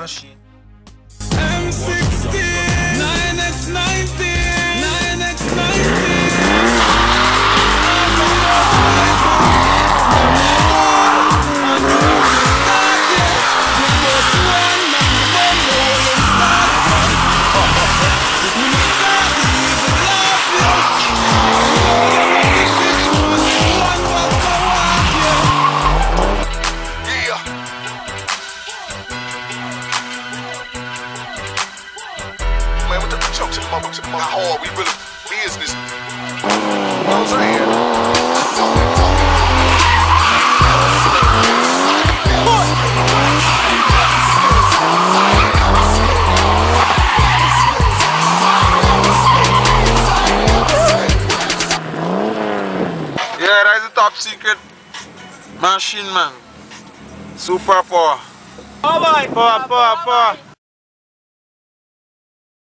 machine. M16, Man, what the choke to to my hard. We really business. You know what I'm saying? The top secret machine, man. Super power. Power, power, power, power.